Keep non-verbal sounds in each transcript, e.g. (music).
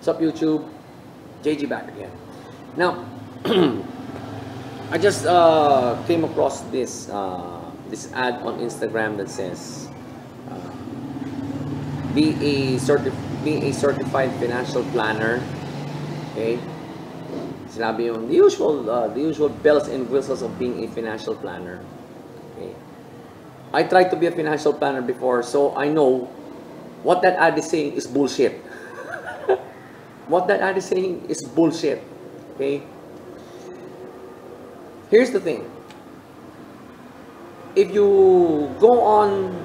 What's up, YouTube? JG back again. Now, (clears throat) I just uh, came across this uh, this ad on Instagram that says, uh, "Be a certi- be a certified financial planner." Okay. Sinabi yung the usual uh, the usual bells and whistles of being a financial planner. Okay. I tried to be a financial planner before, so I know what that ad is saying is bullshit. What that ad is saying is bullshit. Okay? Here's the thing. If you go on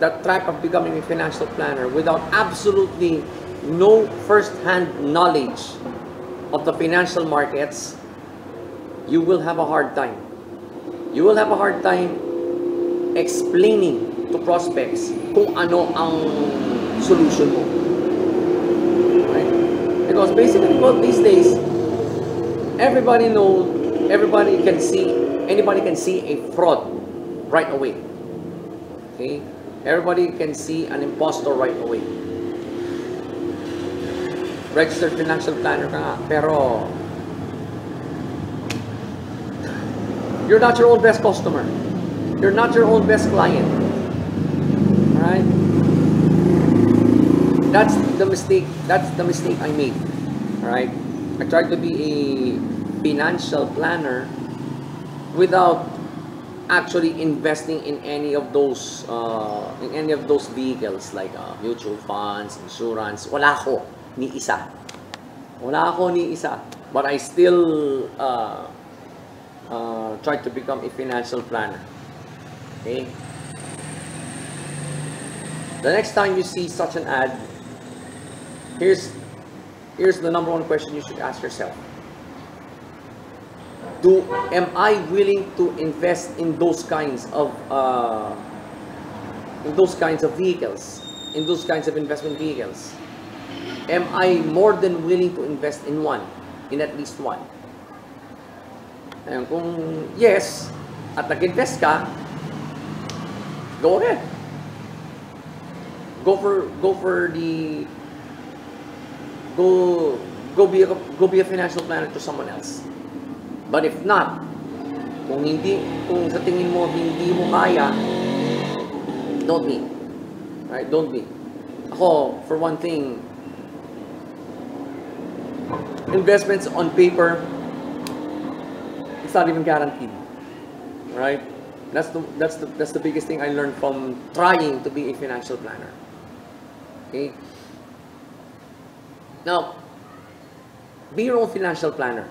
that track of becoming a financial planner without absolutely no first-hand knowledge of the financial markets, you will have a hard time. You will have a hard time explaining to prospects kung ano ang solution mo. Right? Because basically, well, these days, everybody knows, everybody can see, anybody can see a fraud right away. Okay? Everybody can see an impostor right away. Registered financial planner ka pero you're not your own best customer. You're not your own best client. Alright? That's the mistake. That's the mistake I made. Alright? I tried to be a financial planner without actually investing in any of those uh, in any of those vehicles like uh, mutual funds, insurance. Wala ako ni isa. Wala ako ni isa. But I still uh, uh, tried to become a financial planner. Okay? The next time you see such an ad, here's here's the number one question you should ask yourself. Do am I willing to invest in those kinds of uh, in those kinds of vehicles, in those kinds of investment vehicles? Am I more than willing to invest in one, in at least one? Ayun, kung yes, at nag-invest ka, go ahead. Go for go for the go go be a, go be a financial planner to someone else. But if not, kung hindi kung sa tingin mo hindi mo kaya, don't be. Right? Don't be. Ako, for one thing, investments on paper, it's not even guaranteed. Right? That's the that's the that's the biggest thing I learned from trying to be a financial planner. Okay? Now, be your own financial planner.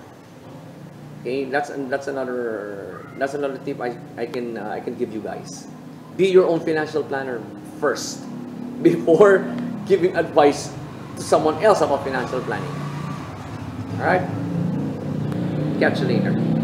Okay, that's that's another that's another tip I, I can uh, I can give you guys. Be your own financial planner first (laughs) before giving advice to someone else about financial planning. All right? Catch you later.